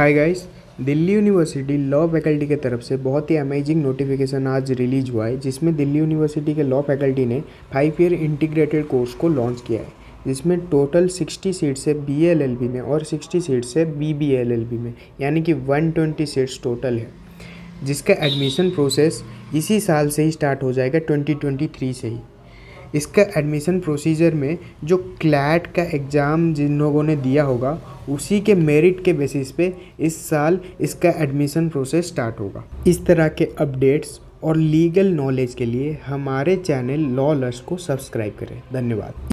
Hi guys Delhi university law faculty के तरफ़ से बहुत ही अमेजिंग नोटिफिकेशन आज रिलीज़ हुआ है, जिसमें दिल्ली यूनिवर्सिटी के लॉ फैकल्टी ने फाइव ईयर इंटीग्रेटेड कोर्स को लॉन्च किया है, जिसमें टोटल 60 सीट्स है बी एल एल बी में और 60 सीट्स है B B L L B में, यानी कि 120 सीट्स टोटल है, जिसका एडमिशन प्रोसेस इसी साल से ही स्टार्ट हो जाएगा 2023 से ही। इसका एडमिशन प्रोसीजर में जो क्लैट का एग्ज़ाम जिन लोगों ने दिया होगा उसी के मेरिट के बेसिस पे इस साल इसका एडमिशन प्रोसेस स्टार्ट होगा। इस तरह के अपडेट्स और लीगल नॉलेज के लिए हमारे चैनल लॉ लर्स को सब्सक्राइब करें। धन्यवाद।